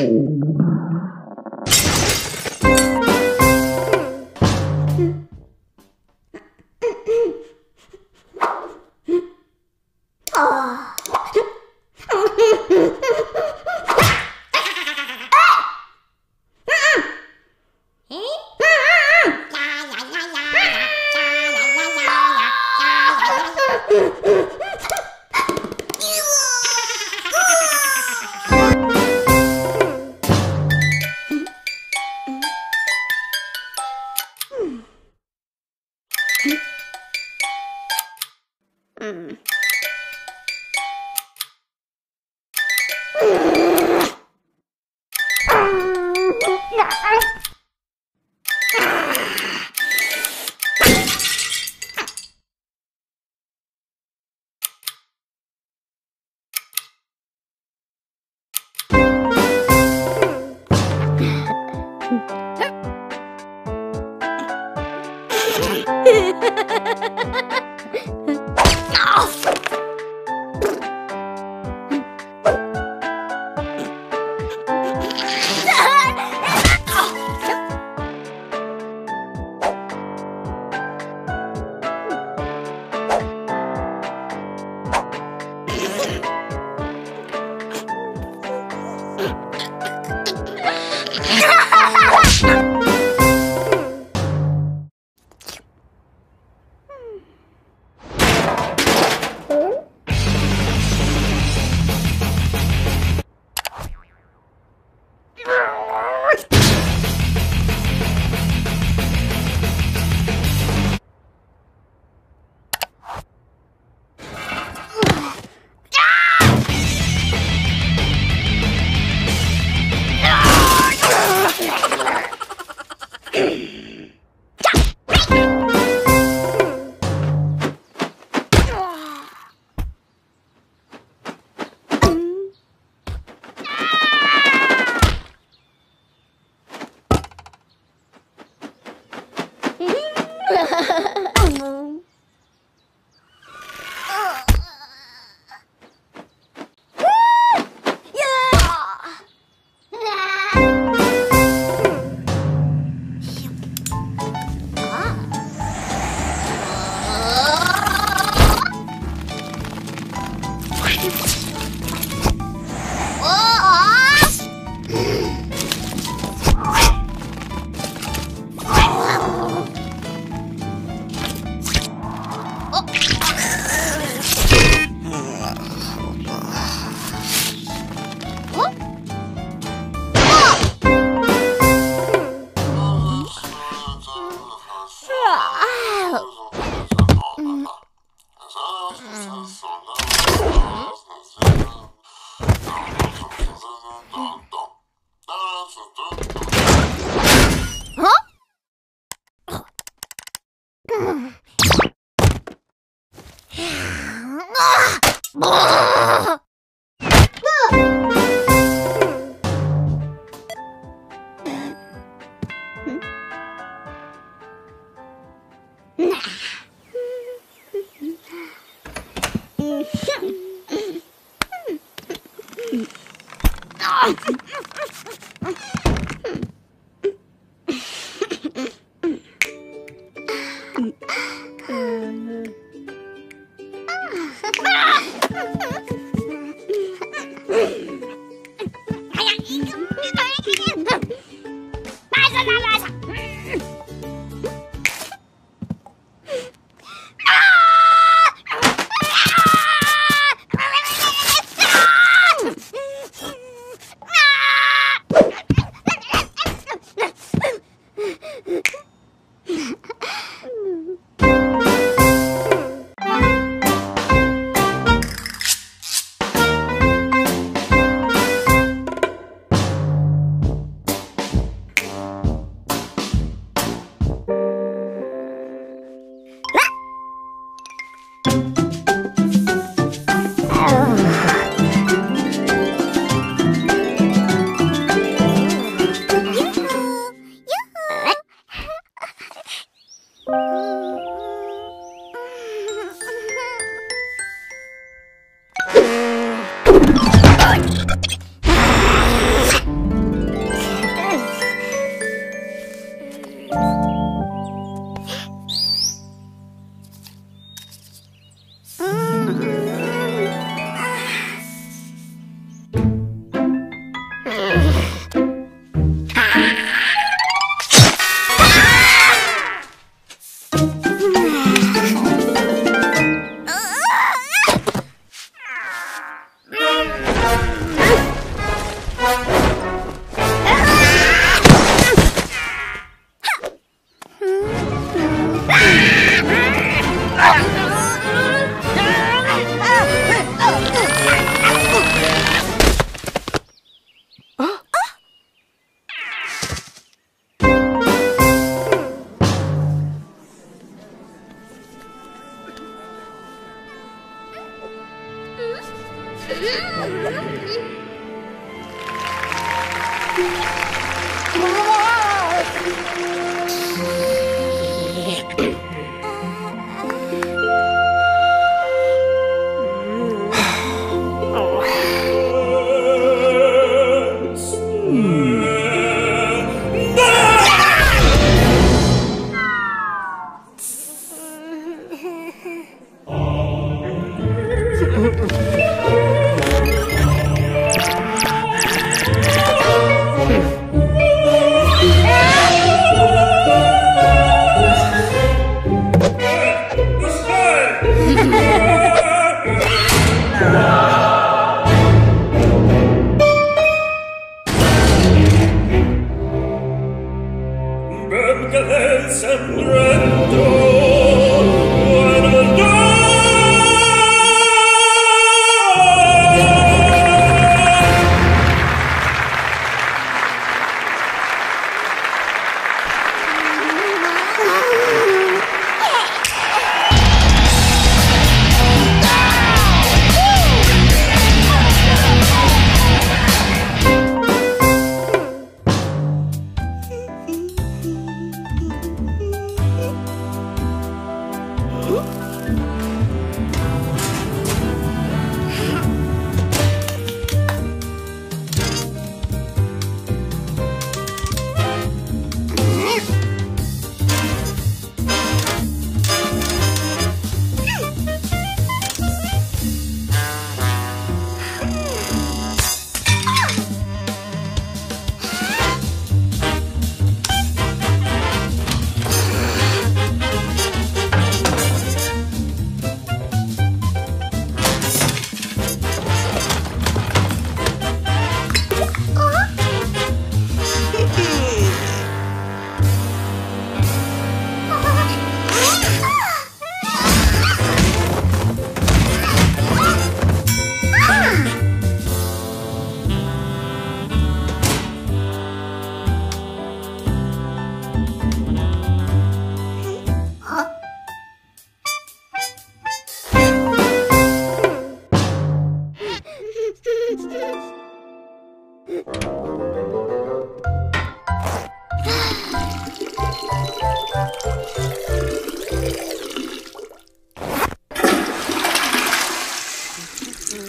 Ugh! 你俩。Nah. はい。¡Bravo!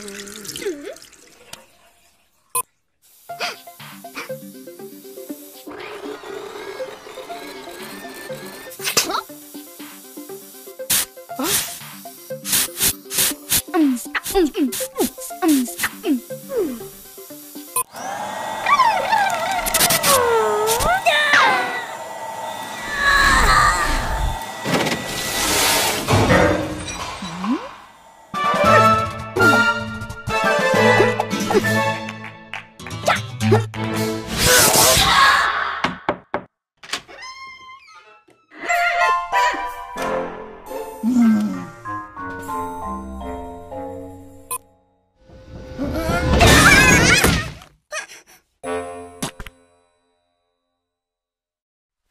Hum.